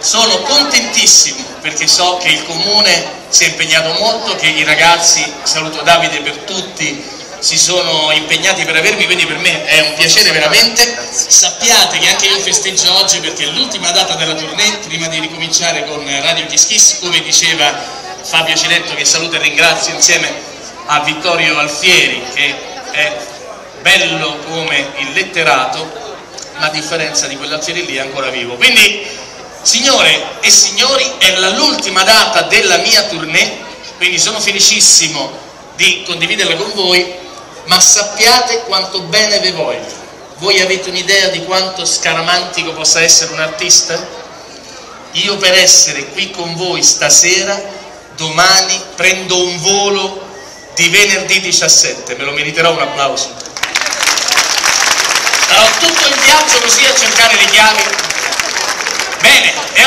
sono contentissimo perché so che il comune si è impegnato molto, che i ragazzi, saluto Davide per tutti, si sono impegnati per avermi, quindi per me è un piacere veramente. Sappiate che anche io festeggio oggi perché è l'ultima data della tournée, prima di ricominciare con Radio Kiss come diceva Fabio Ciletto che saluto e ringrazio insieme a Vittorio Alfieri che è bello come il letterato, ma a differenza di quell'Alfieri lì è ancora vivo. Quindi, signore e signori, è l'ultima data della mia tournée, quindi sono felicissimo di condividerla con voi ma sappiate quanto bene vi voglio. Voi avete un'idea di quanto scaramantico possa essere un artista? Io per essere qui con voi stasera, domani prendo un volo di venerdì 17, me lo meriterò un applauso. Sarò tutto il viaggio così a cercare le chiavi. Amen